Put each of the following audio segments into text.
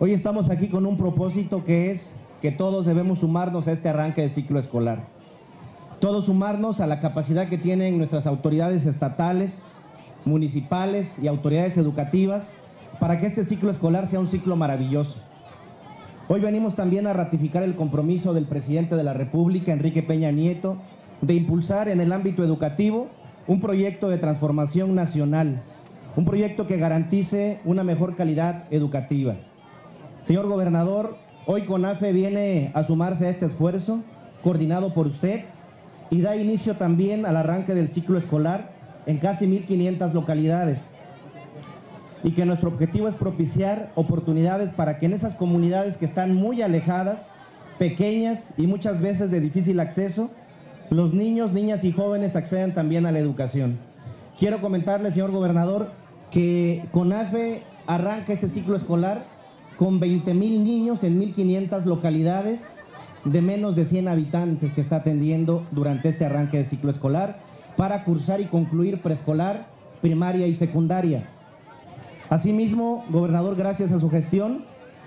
Hoy estamos aquí con un propósito que es que todos debemos sumarnos a este arranque de ciclo escolar. Todos sumarnos a la capacidad que tienen nuestras autoridades estatales, municipales y autoridades educativas para que este ciclo escolar sea un ciclo maravilloso. Hoy venimos también a ratificar el compromiso del presidente de la República, Enrique Peña Nieto, de impulsar en el ámbito educativo un proyecto de transformación nacional, un proyecto que garantice una mejor calidad educativa. Señor gobernador, hoy CONAFE viene a sumarse a este esfuerzo coordinado por usted y da inicio también al arranque del ciclo escolar en casi 1.500 localidades y que nuestro objetivo es propiciar oportunidades para que en esas comunidades que están muy alejadas, pequeñas y muchas veces de difícil acceso, los niños, niñas y jóvenes accedan también a la educación. Quiero comentarle, señor gobernador, que CONAFE arranca este ciclo escolar con 20 mil niños en 1.500 localidades de menos de 100 habitantes que está atendiendo durante este arranque de ciclo escolar para cursar y concluir preescolar, primaria y secundaria. Asimismo, gobernador, gracias a su gestión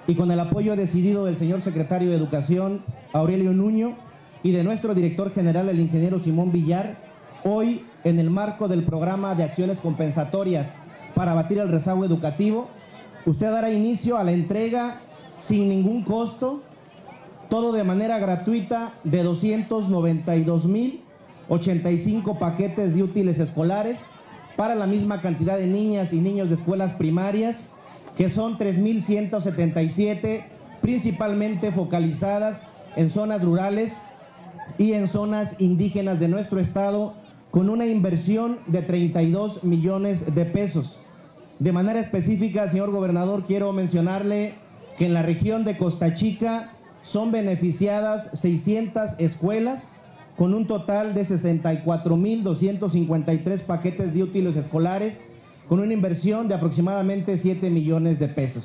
y con el apoyo decidido del señor secretario de Educación, Aurelio Nuño, y de nuestro director general, el ingeniero Simón Villar, hoy en el marco del programa de acciones compensatorias para abatir el rezago educativo, usted dará inicio a la entrega sin ningún costo, todo de manera gratuita, de 292.085 paquetes de útiles escolares para la misma cantidad de niñas y niños de escuelas primarias, que son 3.177, principalmente focalizadas en zonas rurales y en zonas indígenas de nuestro estado, con una inversión de 32 millones de pesos. De manera específica, señor gobernador, quiero mencionarle que en la región de Costa Chica son beneficiadas 600 escuelas con un total de 64.253 paquetes de útiles escolares con una inversión de aproximadamente 7 millones de pesos.